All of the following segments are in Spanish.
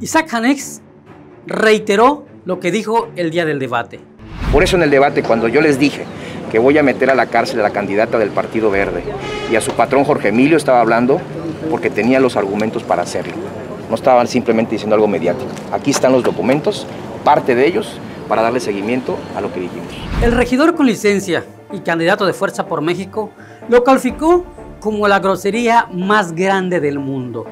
Isaac Hanex reiteró lo que dijo el día del debate. Por eso en el debate, cuando yo les dije que voy a meter a la cárcel a la candidata del Partido Verde y a su patrón Jorge Emilio estaba hablando porque tenía los argumentos para hacerlo. No estaban simplemente diciendo algo mediático. Aquí están los documentos, parte de ellos, para darle seguimiento a lo que dijimos. El regidor con licencia y candidato de Fuerza por México lo calificó como la grosería más grande del mundo.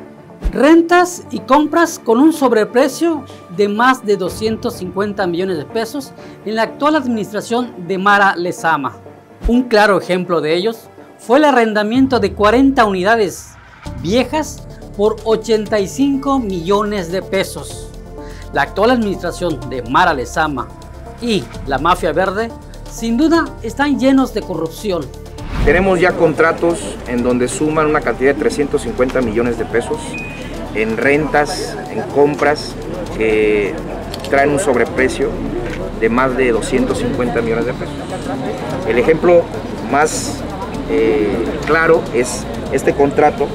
Rentas y compras con un sobreprecio de más de 250 millones de pesos en la actual administración de Mara Lezama. Un claro ejemplo de ellos fue el arrendamiento de 40 unidades viejas por 85 millones de pesos. La actual administración de Mara Lezama y la mafia verde sin duda están llenos de corrupción. Tenemos ya contratos en donde suman una cantidad de 350 millones de pesos en rentas, en compras que traen un sobreprecio de más de 250 millones de pesos. El ejemplo más eh, claro es este contrato,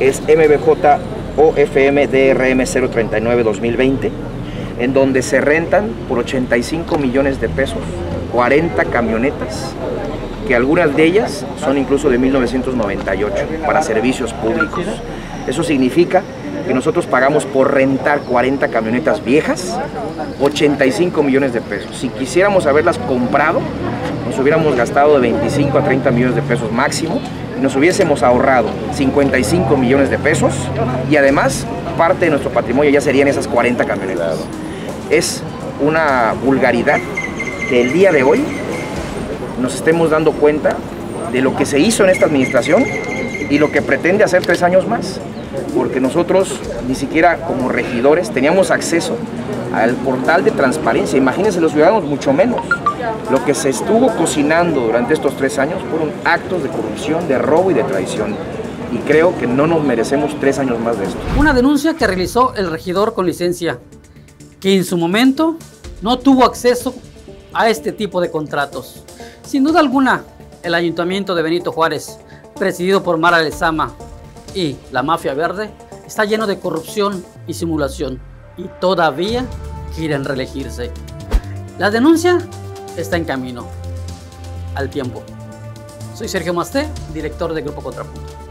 es MBJ OFM DRM 039 2020, en donde se rentan por 85 millones de pesos 40 camionetas, que algunas de ellas son incluso de 1998 para servicios públicos. Eso significa que nosotros pagamos por rentar 40 camionetas viejas 85 millones de pesos. Si quisiéramos haberlas comprado, nos hubiéramos gastado de 25 a 30 millones de pesos máximo nos hubiésemos ahorrado 55 millones de pesos y además parte de nuestro patrimonio ya serían esas 40 camionetas. Es una vulgaridad que el día de hoy nos estemos dando cuenta de lo que se hizo en esta administración y lo que pretende hacer tres años más porque nosotros ni siquiera como regidores teníamos acceso al portal de transparencia. Imagínense los ciudadanos mucho menos. Lo que se estuvo cocinando durante estos tres años fueron actos de corrupción, de robo y de traición. Y creo que no nos merecemos tres años más de esto. Una denuncia que realizó el regidor con licencia, que en su momento no tuvo acceso a este tipo de contratos. Sin duda alguna, el ayuntamiento de Benito Juárez, presidido por Mara Lezama, y la mafia verde está lleno de corrupción y simulación y todavía quieren reelegirse. La denuncia está en camino al tiempo. Soy Sergio Masté, director de Grupo Contrapunto.